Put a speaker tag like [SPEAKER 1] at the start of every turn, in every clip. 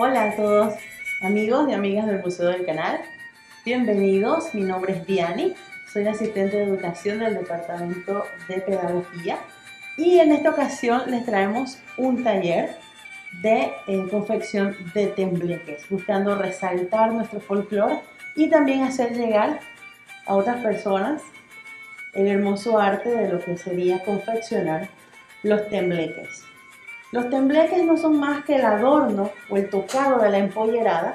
[SPEAKER 1] Hola a todos amigos y amigas del Museo del Canal. Bienvenidos, mi nombre es Diani, soy asistente de educación del Departamento de Pedagogía y en esta ocasión les traemos un taller de eh, confección de tembleques, buscando resaltar nuestro folclore y también hacer llegar a otras personas el hermoso arte de lo que sería confeccionar los tembleques. Los tembleques no son más que el adorno o el tocado de la empollerada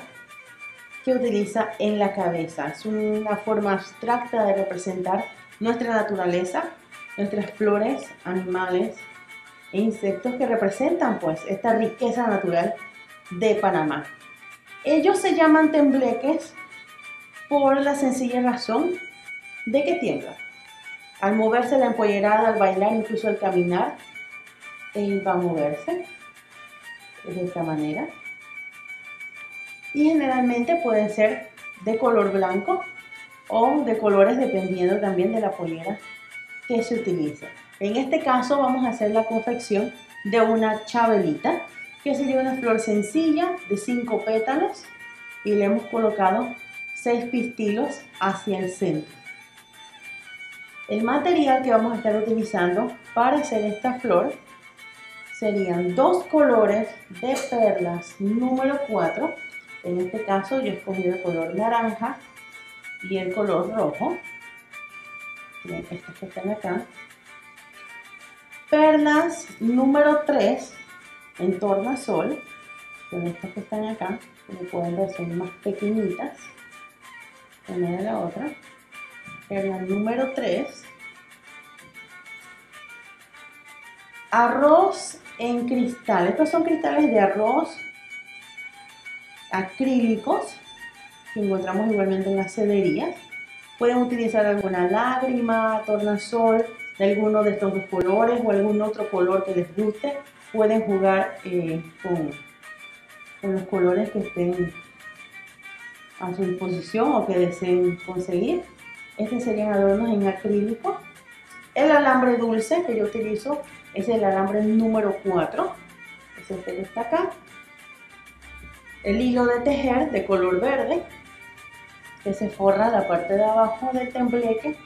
[SPEAKER 1] que utiliza en la cabeza. Es una forma abstracta de representar nuestra naturaleza, nuestras flores, animales e insectos que representan pues esta riqueza natural de Panamá. Ellos se llaman tembleques por la sencilla razón de que tiemblan. Al moverse la empollerada, al bailar, incluso al caminar, va a moverse de esta manera. Y generalmente pueden ser de color blanco o de colores dependiendo también de la pollera que se utilice. En este caso vamos a hacer la confección de una chabelita, que sería una flor sencilla de cinco pétalos y le hemos colocado seis pistilos hacia el centro. El material que vamos a estar utilizando para hacer esta flor serían dos colores de perlas número 4. En este caso yo he escogido el color naranja y el color rojo. Miren, estas que están acá. Perlas número 3 en tornasol. Son estas que están acá. Como pueden ver son más pequeñitas. Una de la otra. Perla número 3. Arroz en cristal. Estos son cristales de arroz acrílicos que encontramos igualmente en las cederías. Pueden utilizar alguna lágrima, tornasol, de alguno de estos dos colores o algún otro color que les guste. Pueden jugar eh, con, con los colores que estén a su disposición o que deseen conseguir. Estos serían adornos en acrílico. El alambre dulce que yo utilizo es el alambre número 4. Es este que está acá. El hilo de tejer de color verde que se forra la parte de abajo del tembleque,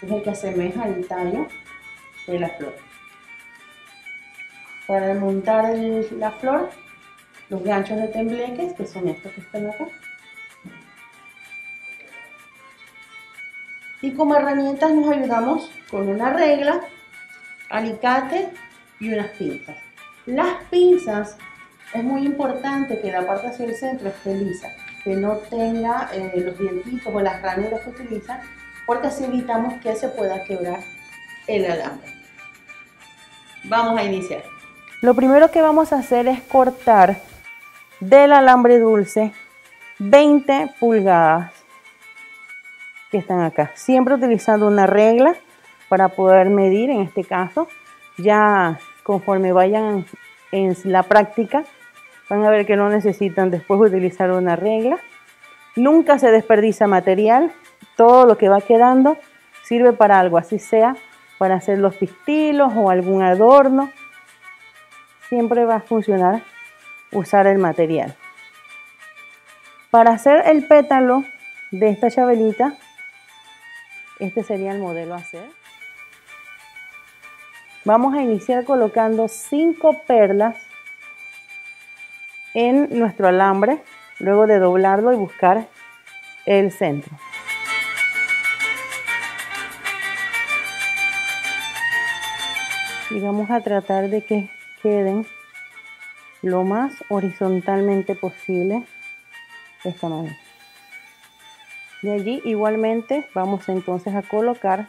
[SPEAKER 1] es el que asemeja el tallo de la flor. Para desmontar la flor, los ganchos de tembleques, que son estos que están acá. Y como herramientas nos ayudamos con una regla alicate y unas pinzas. Las pinzas es muy importante que la parte hacia el centro esté lisa, que no tenga eh, los dientitos o las ranuras que utilizan, porque así evitamos que se pueda quebrar el alambre. Vamos a iniciar. Lo primero que vamos a hacer es cortar del alambre dulce 20 pulgadas que están acá, siempre utilizando una regla para poder medir en este caso. Ya conforme vayan en la práctica, van a ver que no necesitan después utilizar una regla. Nunca se desperdicia material, todo lo que va quedando sirve para algo, así sea para hacer los pistilos o algún adorno. Siempre va a funcionar usar el material. Para hacer el pétalo de esta chabelita, este sería el modelo a hacer. Vamos a iniciar colocando cinco perlas en nuestro alambre, luego de doblarlo y buscar el centro. Y vamos a tratar de que queden lo más horizontalmente posible de esta manera. De allí igualmente vamos entonces a colocar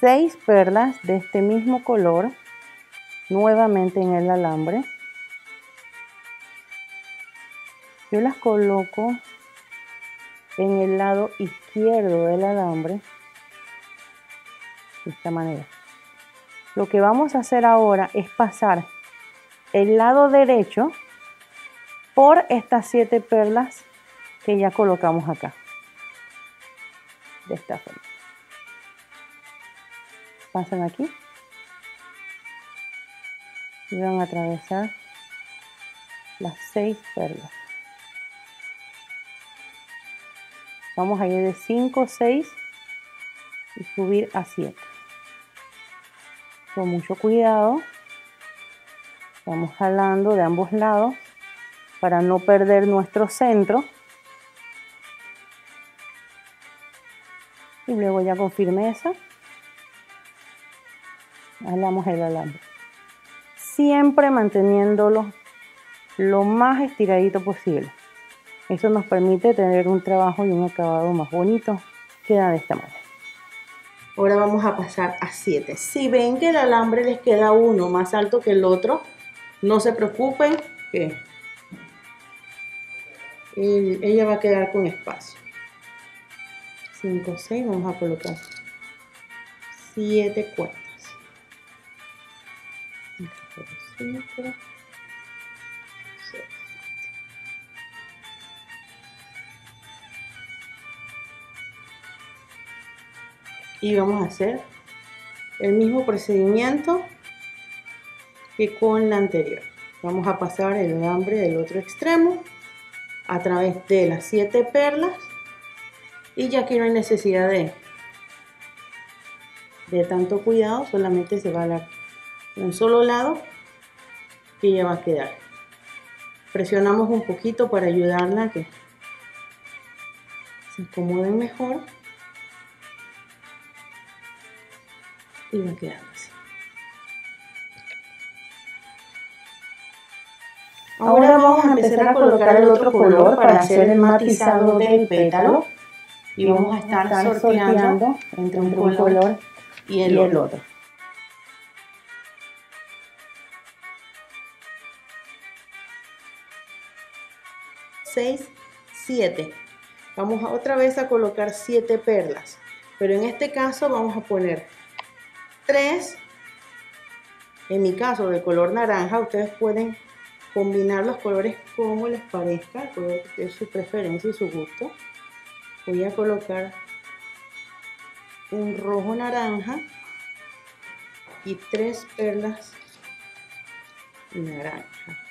[SPEAKER 1] seis perlas de este mismo color nuevamente en el alambre. Yo las coloco en el lado izquierdo del alambre de esta manera. Lo que vamos a hacer ahora es pasar el lado derecho por estas siete perlas que ya colocamos acá. De esta forma pasan aquí y van a atravesar las seis perlas. Vamos a ir de 5, 6 y subir a 7. Con mucho cuidado. Vamos jalando de ambos lados para no perder nuestro centro. Y luego ya con firmeza jalamos el alambre. Siempre manteniéndolo lo más estiradito posible. Eso nos permite tener un trabajo y un acabado más bonito. Queda de esta manera. Ahora vamos a pasar a 7. Si ven que el alambre les queda uno más alto que el otro, no se preocupen que ella va a quedar con espacio. 5, 6, vamos a colocar 7 cuerdas. 5, y vamos a hacer el mismo procedimiento que con la anterior. Vamos a pasar el alambre del otro extremo a través de las siete perlas y ya que no hay necesidad de, de tanto cuidado, solamente se va a dar un solo lado y ya va a quedar. Presionamos un poquito para ayudarla a que se acomoden mejor y va quedando así. Ahora vamos a empezar a colocar el otro color para hacer el matizado del pétalo y vamos a estar sorteando entre un color y el otro. 6, 7. Vamos otra vez a colocar 7 perlas, pero en este caso vamos a poner 3. En mi caso de color naranja, ustedes pueden combinar los colores como les parezca, de su preferencia y su gusto. Voy a colocar un rojo naranja y tres perlas naranja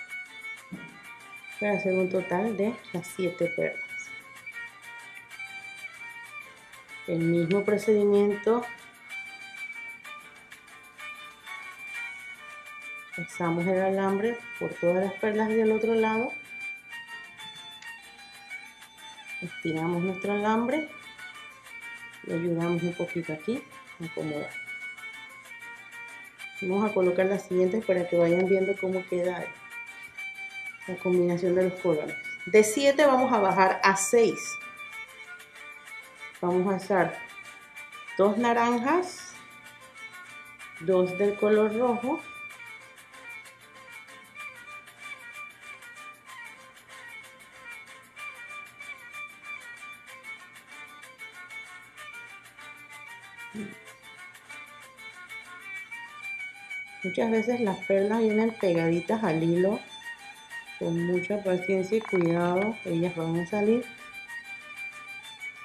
[SPEAKER 1] para hacer un total de las 7 perlas. El mismo procedimiento pasamos el alambre por todas las perlas del otro lado estiramos nuestro alambre y ayudamos un poquito aquí a acomodar vamos a colocar las siguientes para que vayan viendo cómo queda la combinación de los colores. De 7 vamos a bajar a 6. Vamos a hacer dos naranjas, dos del color rojo, Muchas veces las perlas vienen pegaditas al hilo con mucha paciencia y cuidado ellas van a salir.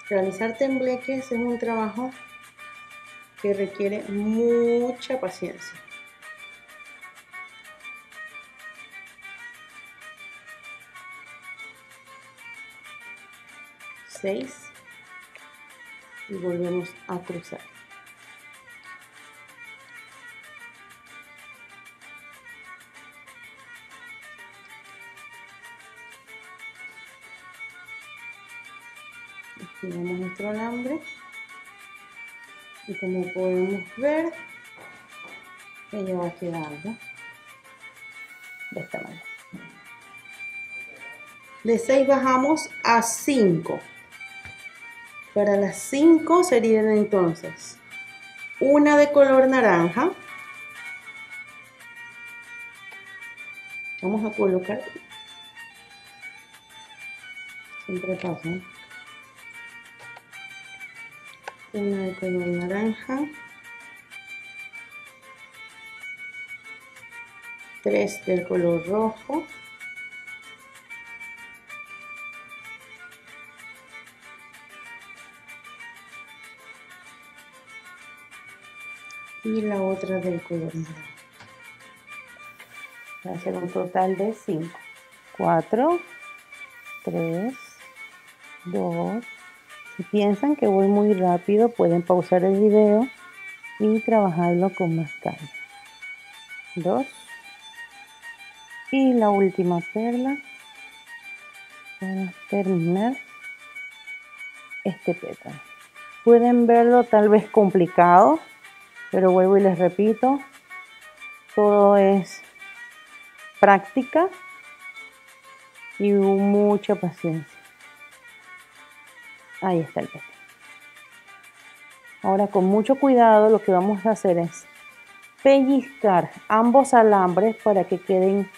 [SPEAKER 1] Realizar tembleques es un trabajo que requiere mucha paciencia. Seis. Y volvemos a cruzar alambre. Y como podemos ver ella va quedando de esta manera. De 6 bajamos a 5 para las 5 serían entonces una de color naranja. Vamos a colocar. Siempre pasa una de color naranja, tres del color rojo, y la otra del color naranja. Va a ser un total de 5. 4, 3, 2. Si piensan que voy muy rápido, pueden pausar el video y trabajarlo con más calma. 2. Y la última perla para terminar este pétalo. Pueden verlo tal vez complicado, pero vuelvo y les repito, todo es práctica y mucha paciencia. Ahí está el pétalo. Ahora con mucho cuidado lo que vamos a hacer es pellizcar ambos alambres para que queden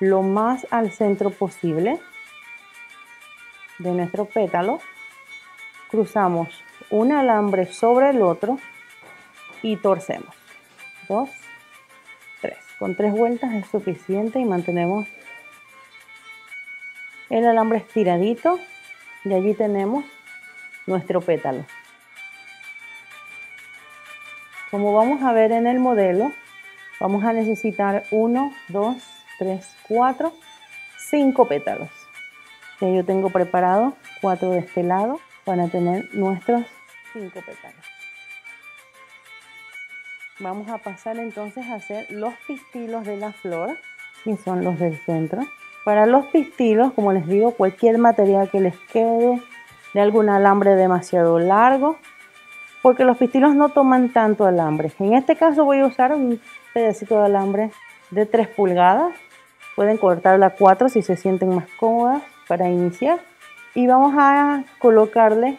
[SPEAKER 1] lo más al centro posible de nuestro pétalo. Cruzamos un alambre sobre el otro y torcemos. Dos, tres. Con tres vueltas es suficiente y mantenemos el alambre estiradito y allí tenemos nuestro pétalo. Como vamos a ver en el modelo, vamos a necesitar 1, 2, 3, 4, 5 pétalos. Ya yo tengo preparado 4 de este lado para tener nuestros 5 pétalos. Vamos a pasar entonces a hacer los pistilos de la flor, y son los del centro. Para los pistilos, como les digo, cualquier material que les quede, de algún alambre demasiado largo, porque los pistilos no toman tanto alambre. En este caso voy a usar un pedacito de alambre de 3 pulgadas. Pueden cortarla a 4 si se sienten más cómodas para iniciar. Y vamos a colocarle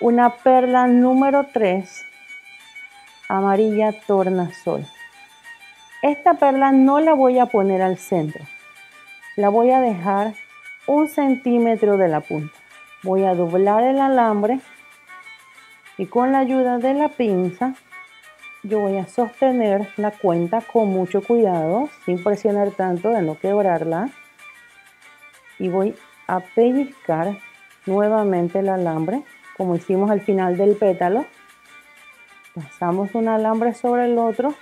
[SPEAKER 1] una perla número 3 amarilla tornasol. Esta perla no la voy a poner al centro. La voy a dejar un centímetro de la punta. Voy a doblar el alambre y con la ayuda de la pinza yo voy a sostener la cuenta con mucho cuidado sin presionar tanto de no quebrarla. Y voy a pellizcar nuevamente el alambre como hicimos al final del pétalo. Pasamos un alambre sobre el otro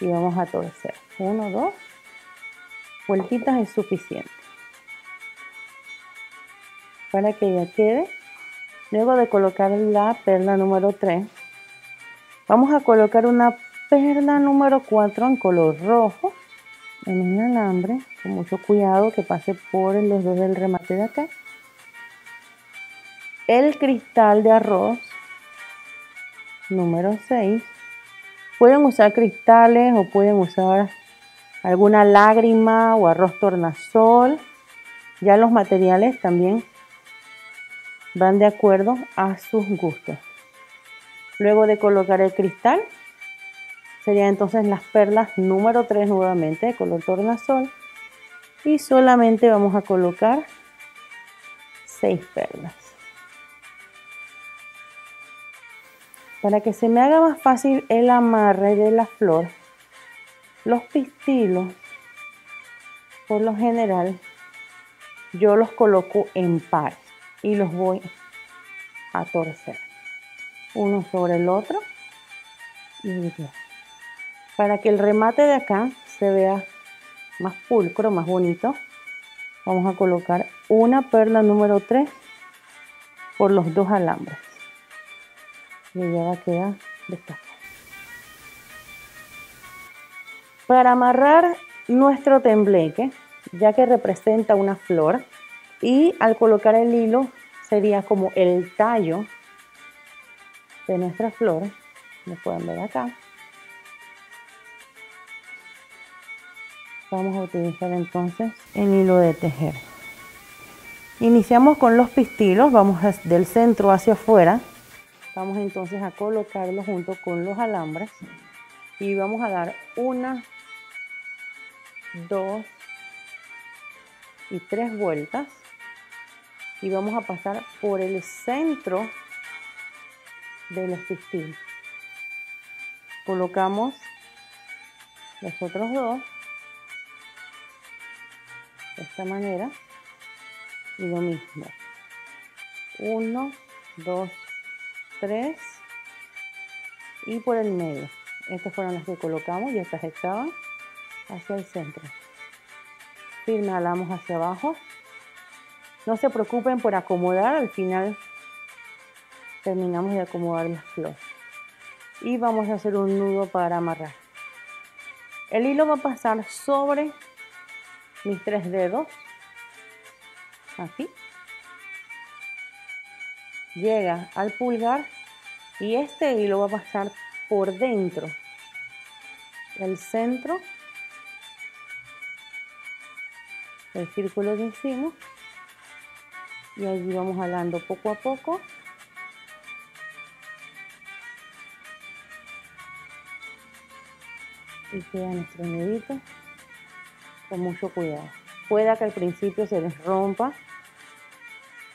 [SPEAKER 1] y vamos a torcer. Uno, dos. Vueltitas es suficiente para que ya quede Luego de colocar la perla número 3, vamos a colocar una perla número 4 en color rojo en un alambre, con mucho cuidado que pase por los dos del remate de acá. El cristal de arroz número 6. Pueden usar cristales o pueden usar alguna lágrima o arroz tornasol. Ya los materiales también van de acuerdo a sus gustos. Luego de colocar el cristal, serían entonces las perlas número 3 nuevamente de color tornasol. Y solamente vamos a colocar 6 perlas. Para que se me haga más fácil el amarre de la flor, los pistilos, por lo general, yo los coloco en par y los voy a torcer uno sobre el otro y para que el remate de acá se vea más pulcro, más bonito vamos a colocar una perla número 3 por los dos alambres. Y ya va a quedar de esta forma para amarrar nuestro tembleque ya que representa una flor y al colocar el hilo sería como el tallo de nuestra flor, lo pueden ver acá. Vamos a utilizar entonces el hilo de tejer. Iniciamos con los pistilos, vamos del centro hacia afuera. Vamos entonces a colocarlo junto con los alambres y vamos a dar una, dos y tres vueltas y vamos a pasar por el centro de pistilos. Colocamos los otros dos de esta manera y lo mismo. Uno, dos, tres y por el medio. Estas fueron las que colocamos y estas estaban hacia el centro. firme, alamos hacia abajo. No se preocupen por acomodar, al final terminamos de acomodar las flores. Y vamos a hacer un nudo para amarrar. El hilo va a pasar sobre mis tres dedos, así. Llega al pulgar y este hilo va a pasar por dentro del centro el círculo que hicimos y allí vamos jalando poco a poco. Y queda nuestro nudito con mucho cuidado. Pueda que al principio se les rompa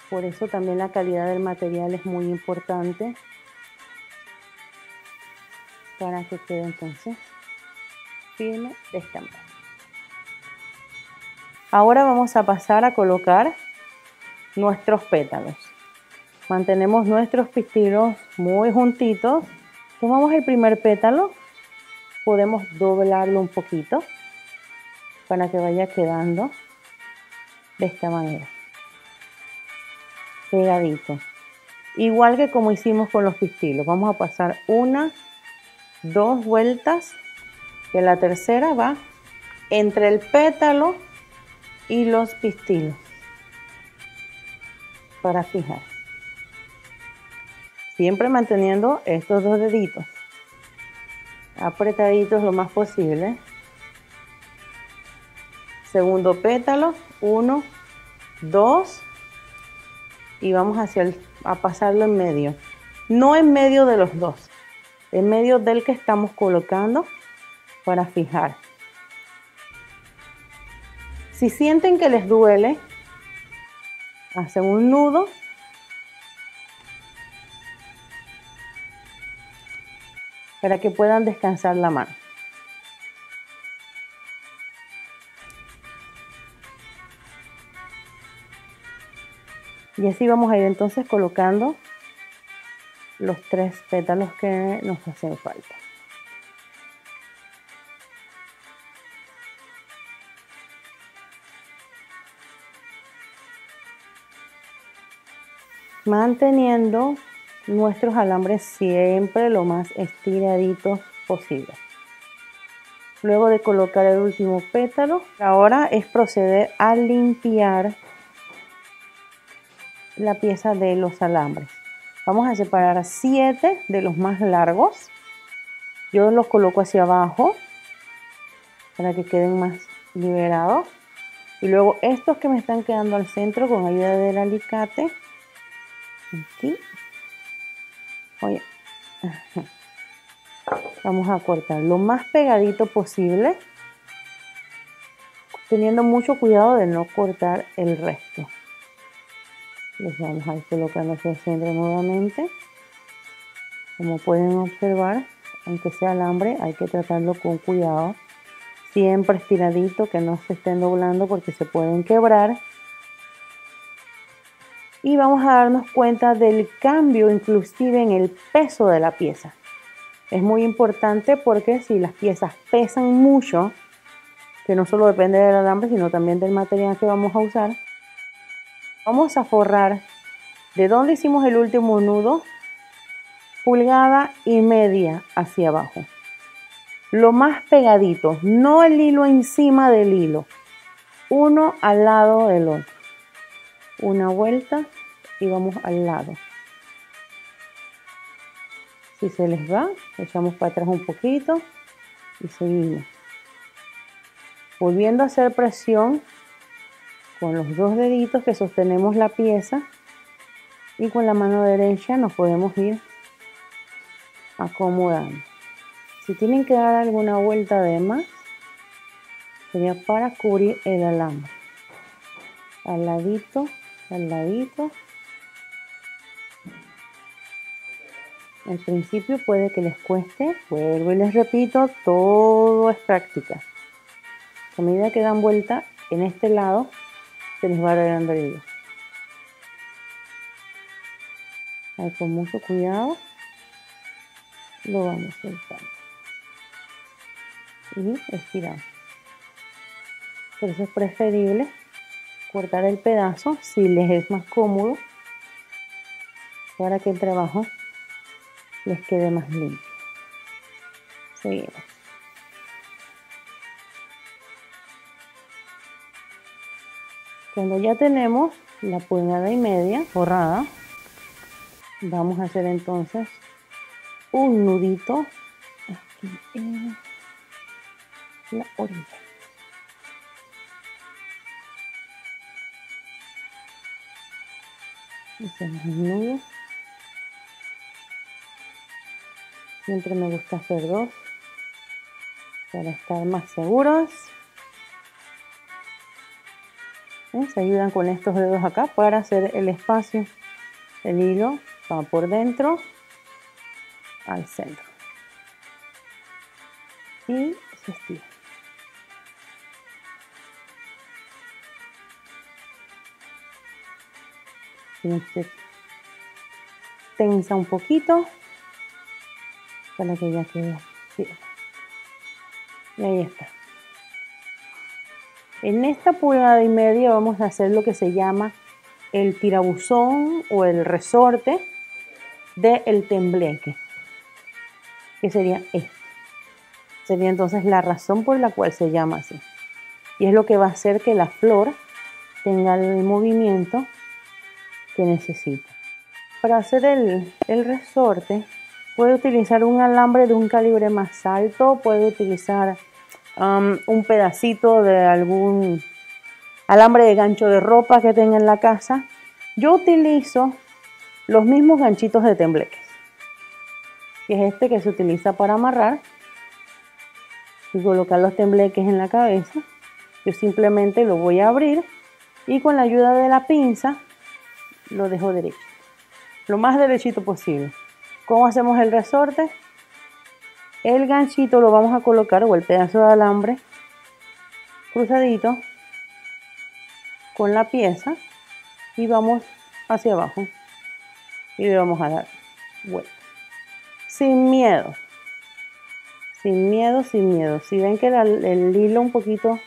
[SPEAKER 1] por eso también la calidad del material es muy importante para que quede entonces firme de esta manera. Ahora vamos a pasar a colocar nuestros pétalos. Mantenemos nuestros pistilos muy juntitos. Tomamos el primer pétalo, podemos doblarlo un poquito para que vaya quedando de esta manera. Pegadito. Igual que como hicimos con los pistilos. Vamos a pasar una, dos vueltas, que la tercera va entre el pétalo y los pistilos para fijar. Siempre manteniendo estos dos deditos apretaditos lo más posible. Segundo pétalo, uno, dos y vamos hacia el, a pasarlo en medio. No en medio de los dos, en medio del que estamos colocando para fijar. Si sienten que les duele, hacen un nudo para que puedan descansar la mano. Y así vamos a ir entonces colocando los tres pétalos que nos hacen falta. Manteniendo nuestros alambres siempre lo más estiraditos posible. Luego de colocar el último pétalo, ahora es proceder a limpiar la pieza de los alambres. Vamos a separar siete de los más largos. Yo los coloco hacia abajo para que queden más liberados. Y luego estos que me están quedando al centro con ayuda del alicate aquí. Oye. Vamos a cortar lo más pegadito posible teniendo mucho cuidado de no cortar el resto. Los vamos a ir colocando hacia el centro nuevamente. Como pueden observar aunque sea alambre hay que tratarlo con cuidado. Siempre estiradito que no se estén doblando porque se pueden quebrar y vamos a darnos cuenta del cambio inclusive en el peso de la pieza. Es muy importante porque si las piezas pesan mucho, que no solo depende del alambre, sino también del material que vamos a usar, vamos a forrar de donde hicimos el último nudo, pulgada y media hacia abajo. Lo más pegadito, no el hilo encima del hilo, uno al lado del otro una vuelta y vamos al lado. Si se les va, echamos para atrás un poquito y seguimos. Volviendo a hacer presión con los dos deditos que sostenemos la pieza y con la mano derecha nos podemos ir acomodando. Si tienen que dar alguna vuelta de más, sería para cubrir el alambre. Al ladito al ladito. Al principio puede que les cueste, vuelvo y les repito, todo es práctica. A medida que dan vuelta en este lado, se les va arreglando el hilo. Ahí con mucho cuidado lo vamos soltando. Y estiramos. Por eso es preferible cortar el pedazo si les es más cómodo para que el trabajo les quede más limpio. Seguimos. Cuando ya tenemos la pulgada y media forrada, vamos a hacer entonces un nudito aquí en la orilla. Hacemos un nudo. Siempre me gusta hacer dos para estar más seguros. Se ayudan con estos dedos acá para hacer el espacio. El hilo va por dentro al centro. Y se estira. Tensa un poquito para que ya quede Y ahí está. En esta pulgada y media vamos a hacer lo que se llama el tirabuzón o el resorte del tembleque, que sería este. Sería entonces la razón por la cual se llama así. Y es lo que va a hacer que la flor tenga el movimiento que necesita. Para hacer el, el resorte Puede utilizar un alambre de un calibre más alto, puede utilizar um, un pedacito de algún alambre de gancho de ropa que tenga en la casa. Yo utilizo los mismos ganchitos de tembleques, que es este que se utiliza para amarrar y colocar los tembleques en la cabeza. Yo simplemente lo voy a abrir y con la ayuda de la pinza lo dejo derecho, lo más derechito posible. ¿Cómo hacemos el resorte? El ganchito lo vamos a colocar o el pedazo de alambre cruzadito con la pieza y vamos hacia abajo y le vamos a dar vuelta. Sin miedo, sin miedo, sin miedo. Si ven que el hilo un poquito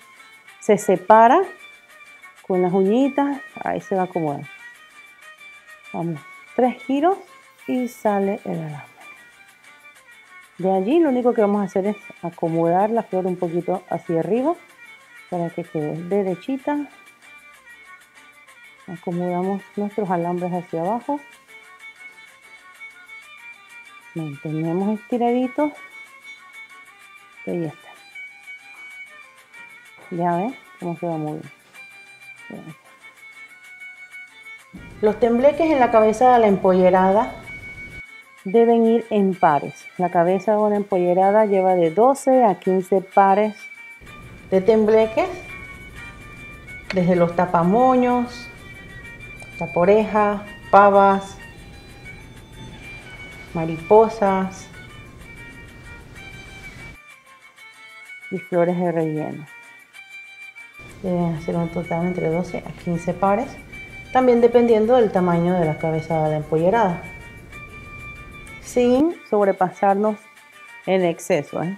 [SPEAKER 1] se separa con las uñitas, ahí se va a acomodar. Vamos, tres giros y sale el alambre. De allí lo único que vamos a hacer es acomodar la flor un poquito hacia arriba para que quede derechita. Acomodamos nuestros alambres hacia abajo. Mantenemos estiraditos. Y ahí está. Ya ven cómo se va muy bien. Los tembleques en la cabeza de la empollerada deben ir en pares. La cabeza de una empollerada lleva de 12 a 15 pares de tembleques, desde los tapamoños, taporejas, pavas, mariposas y flores de relleno. Deben hacer un total entre 12 a 15 pares, también dependiendo del tamaño de la cabeza de la empollerada sin sobrepasarnos en exceso. ¿eh?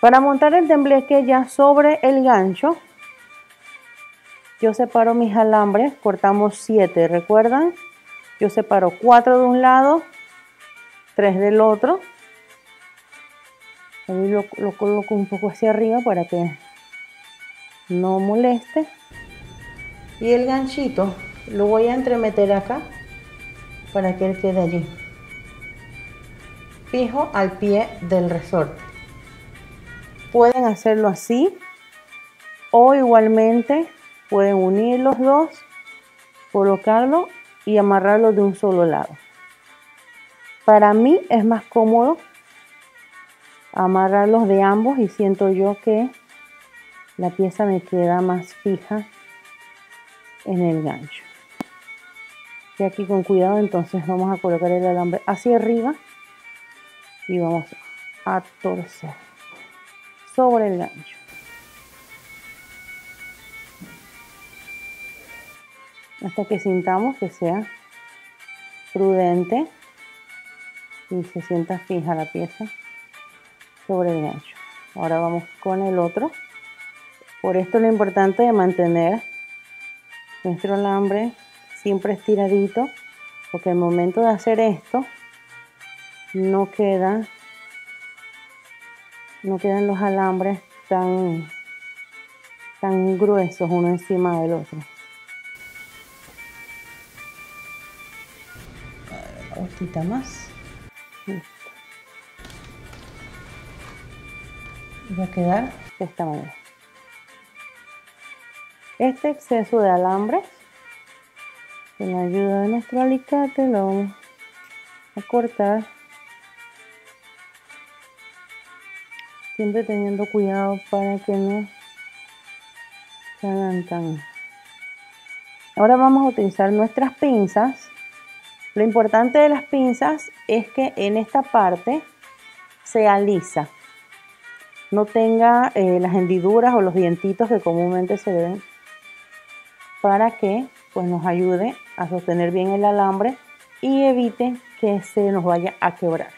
[SPEAKER 1] Para montar el tembleque ya sobre el gancho, yo separo mis alambres, cortamos 7, ¿recuerdan? Yo separo 4 de un lado, 3 del otro. Ahí lo, lo coloco un poco hacia arriba para que no moleste. Y el ganchito lo voy a entremeter acá para que él quede allí. Fijo al pie del resorte. Pueden hacerlo así o igualmente pueden unir los dos, colocarlo y amarrarlo de un solo lado. Para mí es más cómodo amarrarlos de ambos y siento yo que la pieza me queda más fija en el gancho y aquí con cuidado entonces vamos a colocar el alambre hacia arriba y vamos a torcer sobre el gancho hasta que sintamos que sea prudente y se sienta fija la pieza sobre el gancho Ahora vamos con el otro. Por esto lo importante de mantener nuestro alambre siempre estiradito, porque al momento de hacer esto no queda no quedan los alambres tan tan gruesos uno encima del otro. Una vueltita más. va a quedar de esta manera. Este exceso de alambres, con la ayuda de nuestro alicate, lo vamos a cortar. Siempre teniendo cuidado para que no se hagan tan... Ahora vamos a utilizar nuestras pinzas. Lo importante de las pinzas es que en esta parte se alisa no tenga eh, las hendiduras o los dientitos que comúnmente se ven para que pues, nos ayude a sostener bien el alambre y evite que se nos vaya a quebrar.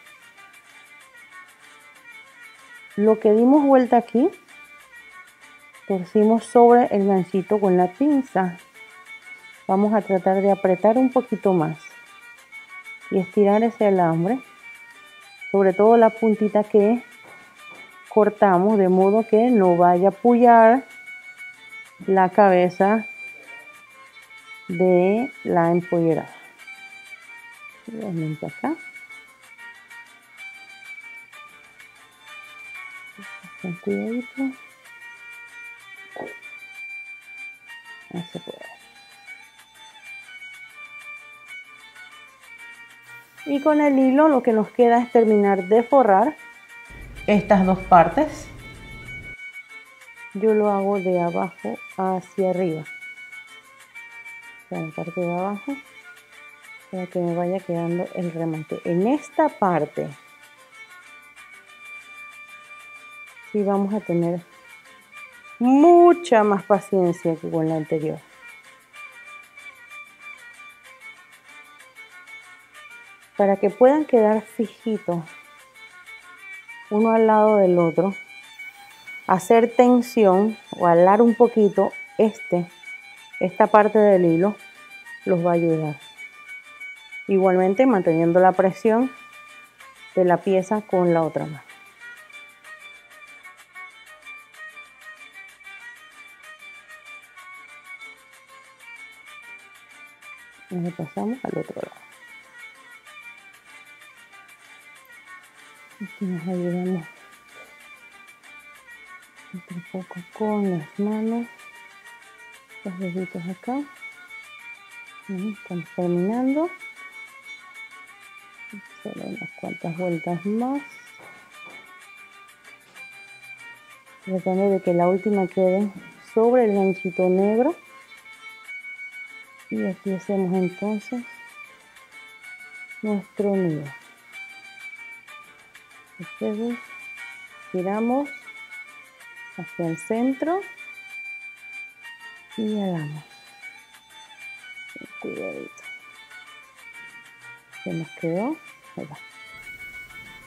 [SPEAKER 1] Lo que dimos vuelta aquí, torcimos sobre el ganchito con la pinza. Vamos a tratar de apretar un poquito más y estirar ese alambre, sobre todo la puntita que cortamos de modo que no vaya a apoyar la cabeza de la empollera. acá. Con cuidadito. Ahí se puede. Y con el hilo lo que nos queda es terminar de forrar estas dos partes. Yo lo hago de abajo hacia arriba. La parte de abajo para que me vaya quedando el remate. En esta parte sí vamos a tener mucha más paciencia que con la anterior. Para que puedan quedar fijitos uno al lado del otro, hacer tensión o alar un poquito este, esta parte del hilo, los va a ayudar. Igualmente manteniendo la presión de la pieza con la otra mano. Ahora pasamos al otro lado. Aquí nos ayudamos un poco con las manos, los deditos acá. Estamos terminando. Solo unas cuantas vueltas más. Tratando de que la última quede sobre el ganchito negro. Y aquí hacemos entonces nuestro nudo ustedes giramos hacia el centro y hagamos cuidadito. Se nos quedó.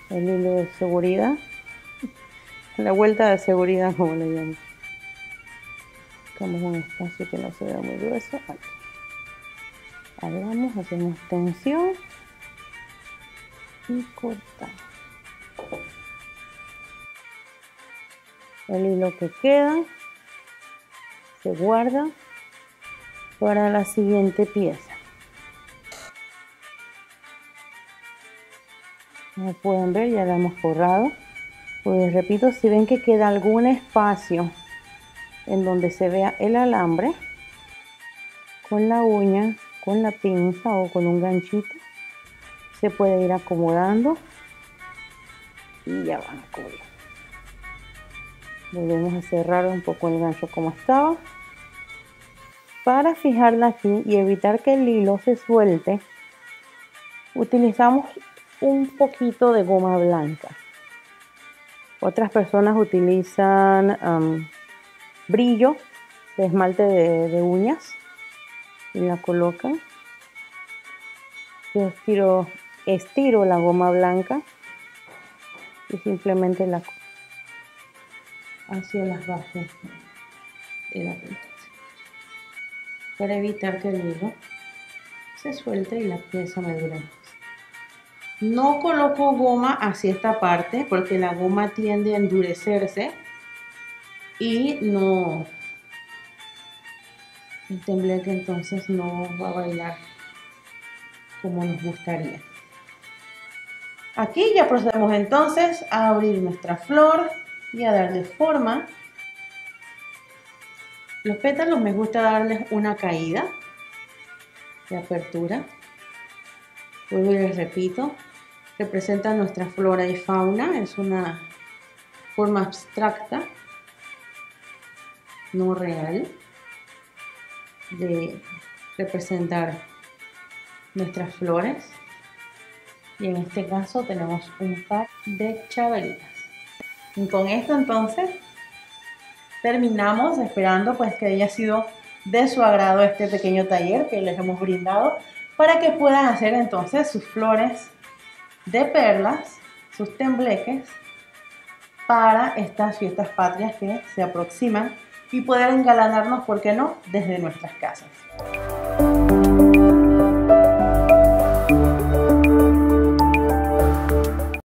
[SPEAKER 1] El hilo de seguridad. La vuelta de seguridad como le llamo buscamos un espacio que no se vea muy grueso. Hagamos hacemos tensión y cortamos. El hilo que queda se guarda para la siguiente pieza. Como pueden ver ya la hemos forrado. Pues repito si ven que queda algún espacio en donde se vea el alambre con la uña con la pinza o con un ganchito se puede ir acomodando y ya van a cubrir. Volvemos a cerrar un poco el gancho como estaba para fijarla aquí y evitar que el hilo se suelte utilizamos un poquito de goma blanca. Otras personas utilizan brillo de esmalte de, uñas y la colocan. Yo estiro, estiro la goma blanca y simplemente la hacia las bases de la pieza para evitar que el hilo se suelte y la pieza me dure más. No coloco goma hacia esta parte porque la goma tiende a endurecerse y no el tembleque entonces no va a bailar como nos gustaría. Aquí ya procedemos entonces a abrir nuestra flor y a darle forma. Los pétalos me gusta darles una caída de apertura. Vuelvo y les repito, representa nuestra flora y fauna, es una forma abstracta, no real, de representar nuestras flores y en este caso tenemos un par de chavelitas. Y con esto entonces terminamos esperando pues que haya sido de su agrado este pequeño taller que les hemos brindado para que puedan hacer entonces sus flores de perlas, sus tembleques para estas fiestas patrias que se aproximan y poder engalanarnos, ¿por qué no?, desde nuestras casas.